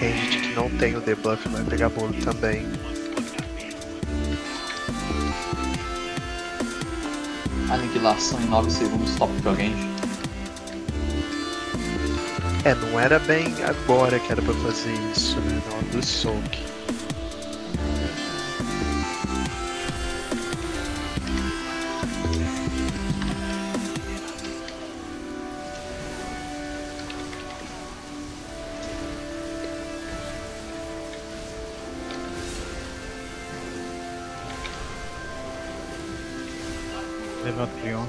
Ranged que não tem o debuff vai pegar bolo também. Aniquilação em 9 segundos, top pra range. É, não era bem agora que era pra fazer isso, né? Na hora do soak. Levanta o Prion.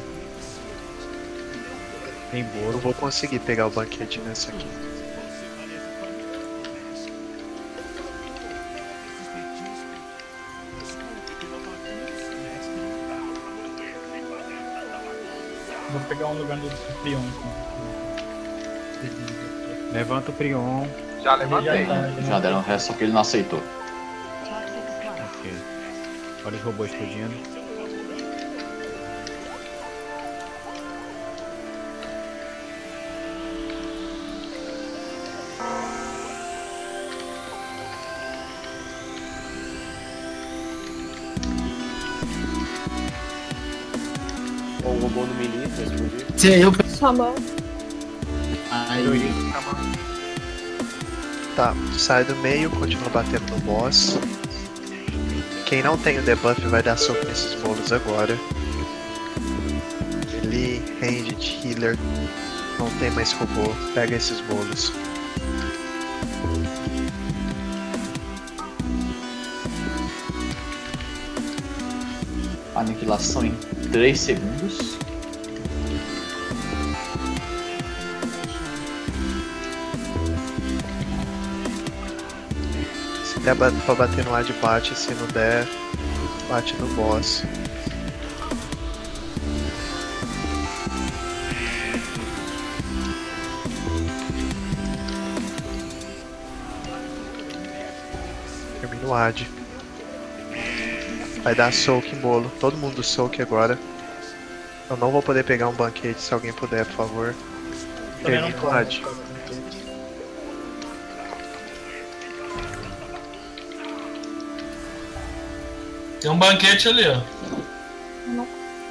Tem Eu bolo. vou conseguir pegar o banquete nessa aqui. Vou pegar um lugar do Prion. Levanta o Prion. Já levantei. Já deram o resto, só que ele não aceitou. Ok. Olha os robôs explodindo. Robô no melee, vai explodir. Se é eu. Xamã. Aí. Tá, sai do meio, continua batendo no boss. Quem não tem o debuff vai dar soco nesses bolos agora. Melee, ranged, healer. Não tem mais robô. Pega esses bolos. Aniquilação em 3 segundos. Se der pra bater no ad bate, se não der, bate no boss. Termina o ad. Vai dar soak em bolo. Todo mundo soak agora. Eu não vou poder pegar um banquete se alguém puder, por favor. Não o ad. Tem um banquete ali, ó.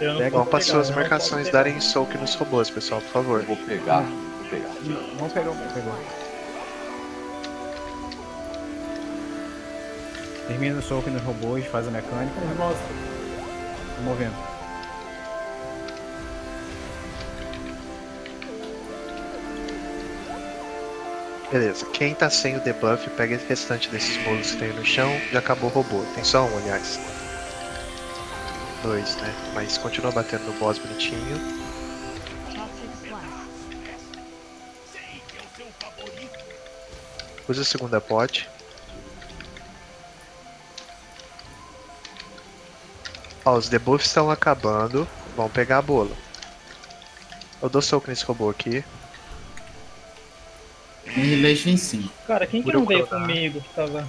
Não posso para suas não marcações darem soak nos robôs, pessoal, por favor. Vou pegar, vou pegar. Vamos pegar o pegou. Termina o soco nos robôs, faz a mecânica. Nossa, Movendo. Beleza, quem tá sem o debuff, pega o restante desses bolos que tem no chão. Já acabou o robô. Tem só um, aliás. Dois, né? Mas continua batendo no boss bonitinho. Usa a segunda pote. Ó, os debuffs estão acabando. Vão pegar a bolo. Eu dou soco nesse robô aqui. Annihilation em 5. cara, quem que não veio comigo que tava.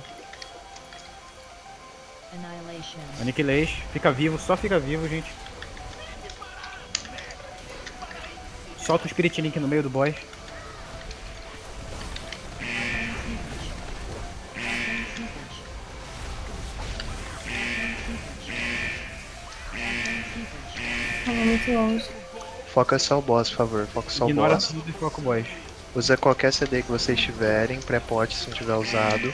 Annihilation. Fica vivo, só fica vivo, gente. Solta o Spirit Link no meio do boss. Tava muito longe. Foca só o boss, por favor. Foca só o Ignora boss. tudo e foca o boss. Usa qualquer CD que vocês tiverem, pré-pote se não tiver usado.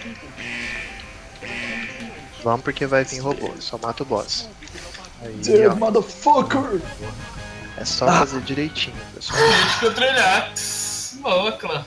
Vamos porque vai vir robô, só mata o boss. Aí, ó, motherfucker! é só fazer direitinho, pessoal. Eu treinar. Boa, clã.